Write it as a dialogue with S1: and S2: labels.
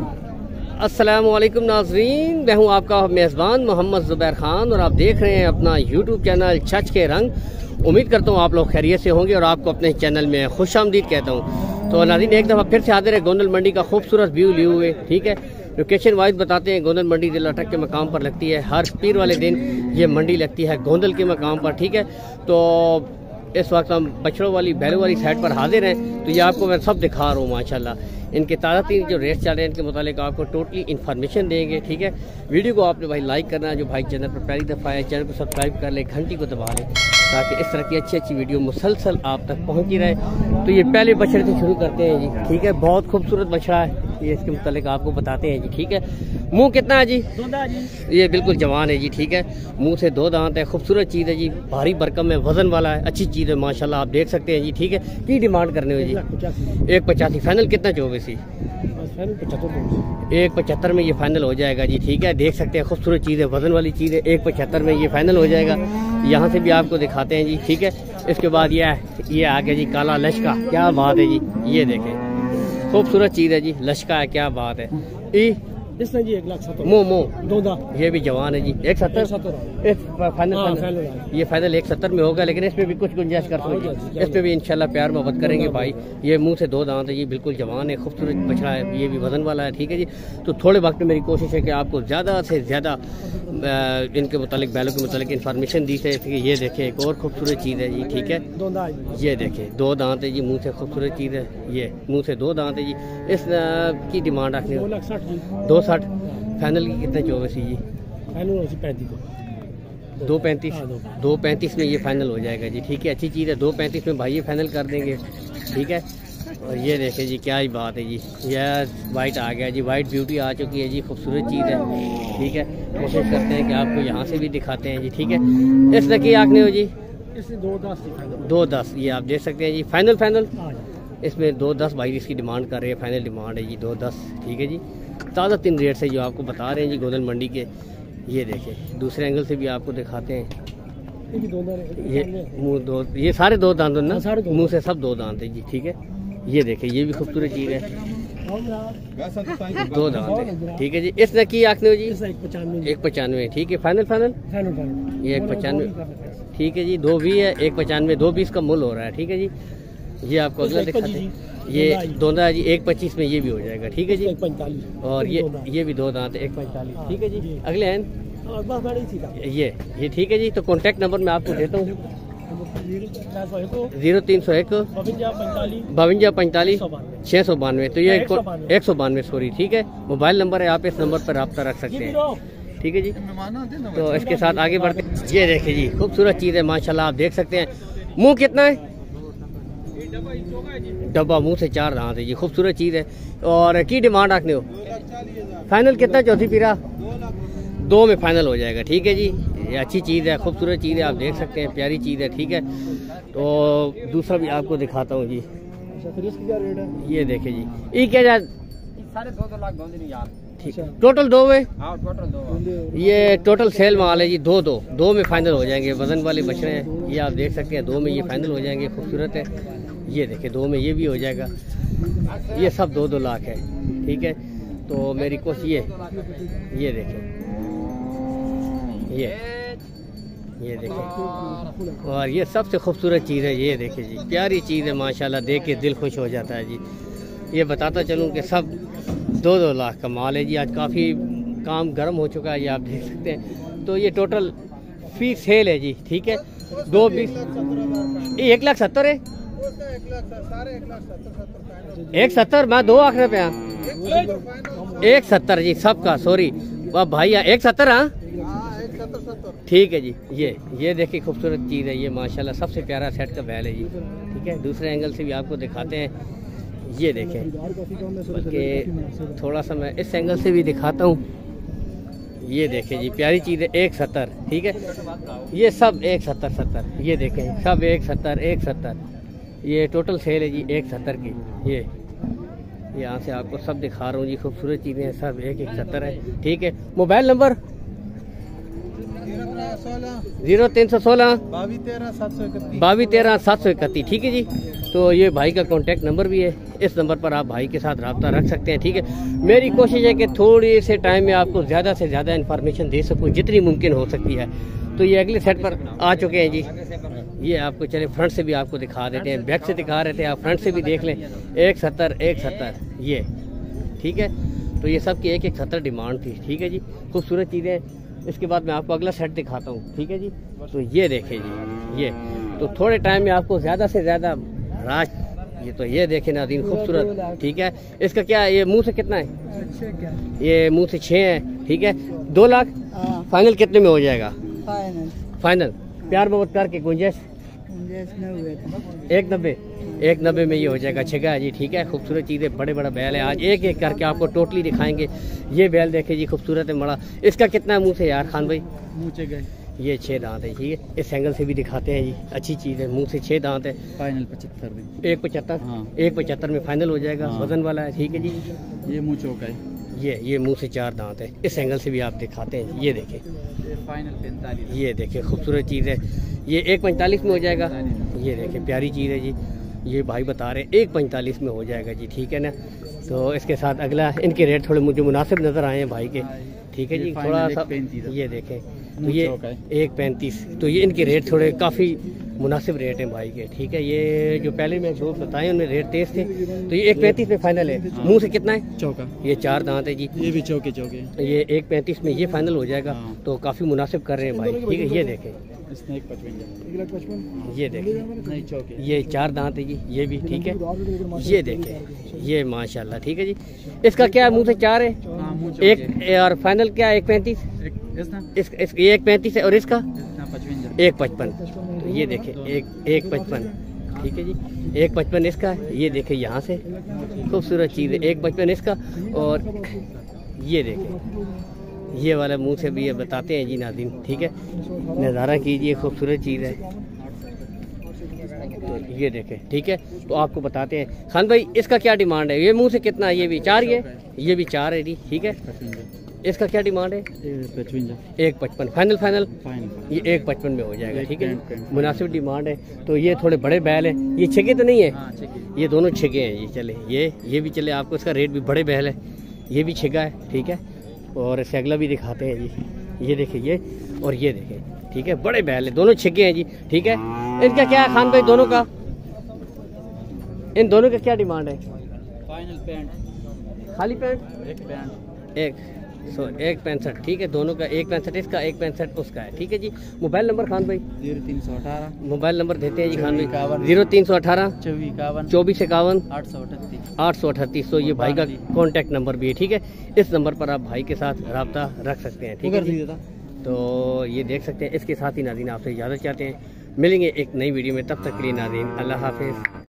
S1: अस्सलाम वालेकुम नाजरीन, मैं हूँ आपका मेज़बान मोहम्मद ज़ुबैर ख़ान और आप देख रहे हैं अपना यूट्यूब चैनल छच के रंग। उम्मीद करता हूँ आप लोग खैरियत से होंगे और आपको अपने चैनल में खुश आमदीद कहता हूँ। तो नाजीन एक दफ़ा फिर से हाजिर है गोंदल मंडी का खूबसूरत व्यू लिए हुए, ठीक है? लोकेशन वाइज बताते हैं गोंदल मंडी जिला अटक के मकाम पर लगती है। हर पीर वाले दिन ये मंडी लगती है गोंदल के मकाम पर, ठीक है? तो इस वक्त हम बछड़ों वाली, बैलों वाली साइड पर हाजिर हैं। तो ये आपको मैं सब दिखा रहा हूँ, माशाल्लाह। इनके ताज़ा तीन जो रेट चल रहे हैं, इनके मुतालिक आपको टोटली इन्फॉर्मेशन देंगे, ठीक है? वीडियो को आपने भाई लाइक करना जो भाई चैनल पर पहली दफ़ा है चैनल को सब्सक्राइब कर ले, घंटी को दबा लें, ताकि इस तरह की अच्छी अच्छी वीडियो मुसलसल आप तक पहुँची रहे। तो ये पहले बछड़े से शुरू करते हैं जी, ठीक है? बहुत खूबसूरत बछड़ा है। ये इसके मुतालिक आपको बताते हैं जी ठीक है? मुँह कितना है जी? जी। ये बिल्कुल जवान है जी ठीक है? मुँह से दो दांत है खूबसूरत चीज़ है जी भारी भरकम है वज़न वाला है अच्छी चीज़ है माशाल्लाह आप देख सकते हैं जी ठीक है? की डिमांड करने हुए जी? एक पचासी। फाइनल कितना चाहोगे सी एक पचहत्तर में ये फाइनल हो जाएगा जी ठीक है? देख सकते हैं खूबसूरत चीज़ है वज़न वाली चीज़ है एक पचहत्तर में ये फाइनल हो जाएगा। यहाँ से भी आपको दिखाते हैं जी ठीक है? इसके बाद ये ये आ गया जी काला लश्का क्या बात है जी ये देखें। खूबसूरत चीज़ है जी। लश्का है क्या बात है। ई
S2: इसमें जी एक लाख सत्तर।
S1: मो मो
S2: दो
S1: ये भी जवान है जी। एक सत्तर?
S2: सत्तर
S1: फाइनल
S2: हाँ,
S1: ये फाइनल एक सत्तर में होगा लेकिन इसमें भी कुछ गुंजाइश कर
S2: हाँ,
S1: सकते इस पे भी इंशाल्लाह प्यार मोहब्बत करेंगे भाई। ये मुँह से दो दांत है ये बिल्कुल जवान है खूबसूरत बछड़ा है ये भी वज़न वाला है ठीक है जी। तो थोड़े वक्त में मेरी कोशिश है कि आपको ज़्यादा से ज़्यादा इनके मुतालिक बैलों के मुतालिक इन्फॉर्मेशन दी है। ये देखें एक और खूबसूरत चीज़ है जी ठीक है?
S2: दो
S1: ये देखें दो दांत है जी मुँह से खूबसूरत चीज़ है ये मुँह से दो दांत है जी। इस की डिमांड रखनी
S2: दो साठ
S1: फाइनल की कितने चौबीस जी?
S2: फाइनल जी पैंतीस
S1: दो पैंतीस?
S2: हाँ। दो
S1: पैंतीस में ये फाइनल हो जाएगा जी ठीक है? अच्छी चीज़ है दो पैंतीस में भाई ये फाइनल कर देंगे ठीक है? और ये देखें जी क्या ही बात है जी। यह वाइट आ गया जी वाइट ब्यूटी आ चुकी है जी खूबसूरत चीज़ है। ठीक है कोशिश करते हैं कि आपको यहाँ से भी दिखाते हैं जी ठीक है। इस की आखने हो जी।
S2: दो दस
S1: दो। दस ये आप देख सकते हैं जी। फाइनल फाइनल
S2: हाँ
S1: इसमें दो दस भाई इसकी डिमांड कर रहे हैं फाइनल डिमांड है जी दो दस ठीक है जी। ताज़ा तीन रेट से जो आपको बता रहे हैं जी गोदल मंडी के ये देखें दूसरे एंगल से भी आपको दिखाते हैं।
S2: ये
S1: मुँह दो ये सारे दो दांत ना?
S2: हाँ,
S1: मुँह से सब दो दांत है जी ठीक है। ये देखें ये भी खूबसूरत चीज़ है। दो दांत है। ठीक है जी। इस नकी आखने जी?
S2: एक पचानवे।
S1: ठीक है फाइनल फाइनल ये एक पचानवे। ठीक है जी दो भी है एक पचानवे दो बीस का मूल हो रहा है। ठीक है जी। ये आपको अगला दिखाते हैं। ये
S2: दोंदा जी।
S1: जी एक पच्चीस में ये भी हो जाएगा। ठीक है जी। और ये ये भी दो दांत है, एक पैंतालीस।
S2: हाँ,
S1: ठीक है जी। अगले हैं ये ये ठीक है जी। तो कॉन्टेक्ट नंबर मैं आपको देता हूँ। ज़ीरो तीन सौ एक।
S2: बवंजा पैंतालीस
S1: छः सौ बानवे। तो ये
S2: एक सौ बानवे।
S1: सॉरी ठीक है? मोबाइल नंबर है, आप इस नंबर पर रब्ता रख सकते हैं। ठीक है जी? तो इसके साथ आगे बढ़ते ये देखिए जी, खूबसूरत चीज़ है, माशाल्लाह, आप देख सकते हैं। मुँह कितना है? डब्बा मुँह से चार दांत है जी, खूबसूरत चीज़ है। और की डिमांड रखने हो? फाइनल कितना चौथी पीरा? दो में फाइनल हो जाएगा ठीक है जी? ये अच्छी चीज़ है खूबसूरत चीज़ है आप देख सकते हैं प्यारी चीज़ है ठीक है? तो दूसरा भी आपको दिखाता हूँ जी।
S2: अच्छा फिर इसकी क्या रेट है?
S1: ये देखे जी। ये क्या जा
S3: साढ़े दो दो लाख यार।
S1: ठीक टोटल दो में?
S3: हाँ टोटल दो।
S1: ये टोटल सेल माल है जी दो दो। दो में फाइनल हो जाएँगे वज़न वाले बछड़े हैं। ये आप देख सकते हैं दो में ये फाइनल हो जाएँगे खूबसूरत है। ये देखे दो में ये भी हो जाएगा। ये सब दो दो लाख है ठीक है? तो मेरी कोशिश ये ये देखें ये। ये देखें और ये सबसे खूबसूरत चीज़ है ये देखिए जी। प्यारी चीज़ है माशाल्लाह देख के दिल खुश हो जाता है जी। ये बताता चलूँ कि सब दो दो लाख का माल है जी। आज काफ़ी काम गर्म हो चुका है ये आप देख सकते हैं। तो ये टोटल फ़ी सेल है जी ठीक है? दो बीस ये एक लाख सत्तर है? एक सत्तर मैं दो आखिर पे हाँ। एक सत्तर जी सबका सॉरी वाह भाई एक सत्तर हाँ? ठीक है जी, ये ये देखिए खूबसूरत चीज़ है, ये माशाल्लाह सबसे प्यारा सेट का बैल है जी, ठीक है? दूसरे एंगल से भी आपको दिखाते हैं, ये देखें, बल्कि थोड़ा सा मैं इस एंगल से भी दिखाता हूँ, ये देखें जी, प्यारी चीज़ है, एक सत्तर, ठीक है? ये सब एक सत्तर सत्तर, ये देखें, सब एक सत्तर एक सत्तर, ये टोटल सेल है जी, एक सत्तर की, ये, यहाँ से आपको सब दिखा रहा हूँ जी, खूबसूरत चीज़ें हैं, सब एक एक सत्तर है, ठीक है? मोबाइल नंबर ज़ीरो तीन सौ सोलह।
S2: बावी तेरह सात सौ इकतीस।
S1: बावी तेरह सात सौ इकतीस। ठीक है जी। तो ये भाई का कॉन्टैक्ट नंबर भी है। इस नंबर पर आप भाई के साथ रब्ता रख सकते हैं। ठीक है। मेरी कोशिश है कि थोड़ी से टाइम में आपको ज़्यादा से ज़्यादा इन्फॉर्मेशन दे सकूँ जितनी मुमकिन हो सकती है। तो ये अगले सेट पर आ चुके हैं जी। ये आपको चले फ्रंट से भी आपको दिखा देते हैं। बैक से दिखा रहे थे आप फ्रंट से भी देख लें। एक सत्तर एक सत्तर। ये। ठीक है। तो ये सब की एक एक सत्तर डिमांड थी। ठीक है जी। खूबसूरत चीज़ें इसके बाद मैं आपको अगला सेट दिखाता हूँ। ठीक है जी? तो ये देखें जी ये। तो थोड़े टाइम में आपको ज़्यादा से ज़्यादा राज ये तो ये देखें नादीन खूबसूरत। ठीक है? इसका क्या ये मुँह से कितना है? ये मुँह से छः है। ठीक है? दो लाख? फाइनल कितने में हो जाएगा? फाइनल प्यार मोहब्बत करके गुंजाइश? एक नब्बे? एक नब्बे में ये हो जाएगा। छेगा जी ठीक है? खूबसूरत चीज़ें बड़े बड़ा बैल है। आज एक एक करके आपको टोटली दिखाएँगे। ये बैल देखे जी खूबसूरत है बड़ा। इसका कितना है मुँह से यार खान भाई?
S2: मुँचे गए।
S1: ये छः दांत है ठीक है? इस एंगल से भी दिखाते हैं जी अच्छी चीज़ है मुँह से छः दांत है।
S2: फाइनल पचहत्तर
S1: एक पचहत्तर?
S2: हाँ।
S1: एक पचहत्तर में फाइनल हो जाएगा
S2: हाँ।
S1: वज़न वाला है ठीक है जी?
S2: ये मुँह चौका है
S1: ये। ये मुँह से चार दांत है। इस एंगल से भी आप दिखाते हैं ये देखें।
S2: फाइनल पैंतालीस।
S1: ये देखें खूबसूरत चीज़ है। ये एक पैंतालीस में हो जाएगा। ये देखें प्यारी चीज़ है जी। ये भाई बता रहे हैं एक पैंतालीस में हो जाएगा जी ठीक है ना? तो इसके साथ अगला इनके रेट थोड़े मुझे मुनासिब नज़र आए हैं भाई के ठीक है जी? थोड़ा सा ये देखें तो ये एक पैंतीस तो ये इनके रेट थोड़े काफ़ी मुनासिब रेट हैं भाई के ठीक है? ये जो पहले मैं जो बताए उनमें रेट तेज थे तो ये एक पैंतीस में फाइनल है। मुँह से कितना है?
S2: चौका।
S1: ये चार दांत है जी।
S2: ये भी चौके चौके।
S1: ये एक पैंतीस में ये फाइनल हो जाएगा
S2: हाँ।
S1: तो काफ़ी मुनासिब कर रहे हैं भाई ठीक है? ये देखें।
S2: एक
S1: ये देखें।
S2: चौके
S1: ये चार दांत है जी। ये भी ठीक है। ये देखें। ये माशाल्लाह ठीक है जी। इसका क्या मुँह से चार है?
S2: हाँ
S1: एक और फाइनल क्या है? एक पैंतीस? इस, इस ये एक पैंतीस है और इसका? एक पचपन। तो ये देखें एक एक पचपन। ठीक है जी। एक पचपन इसका ये देखें यहाँ से। खूबसूरत चीज़ है। एक पचपन इसका और ये देखें। ये वाला मुँह से भी ये बताते हैं जी नादिन ठीक है? नज़ारा कीजिए खूबसूरत चीज़ है। तो ये देखें ठीक है? तो आपको बताते हैं। खान भाई इसका क्या डिमांड है? ये मुँह से कितना? है? ये भी चार ये ये भी चार है जी ठीक है? इसका क्या डिमांड है?
S2: पचवंजा
S1: एक पचपन। Final final? ये एक पचपन में हो जाएगा ठीक है। मुनासिब डिमांड है। तो ये थोड़े बड़े बैल हैं। ये छगे तो नहीं है?
S2: हाँ
S1: ये दोनों छगे हैं। ये चले ये ये भी चले आपको इसका रेट भी बड़े बैल है। ये भी छगा है ठीक है? और सैगला अगला भी दिखाते हैं जी। ये देखे ये और ये देखे ठीक है? बड़े बैल है दोनों छिके हैं जी ठीक है? इनका क्या है खान भाई दोनों का? इन दोनों का क्या डिमांड है?
S2: Final pant.
S1: खाली पैंट?
S2: एक पैंट।
S1: एक। सो एक पैंसठ ठीक है? दोनों का एक पैंसठ इसका एक पैंसठ उसका है। ठीक है जी? मोबाइल नंबर खान भाई?
S2: ज़ीरो तीन सौ अठारह।
S1: मोबाइल नंबर देते हैं जी खान भाई। ज़ीरो तीन सौ अठारह।
S2: चौबीस इक्यावन।
S1: चौबीस इक्यावन।
S2: आठ सौ अठतीस।
S1: आठ सौ अठतीस। तो ये भाई का। Contact number. भी है ठीक है? इस नंबर पर आप भाई के साथ रबता रख सकते हैं ठीक है तो ये देख सकते हैं इसके साथ ही नाजीन आपसे इजाज़त चाहते हैं। मिलेंगे एक नई वीडियो में तब तक के लिए नाजीन अल्लाह हाफिज़।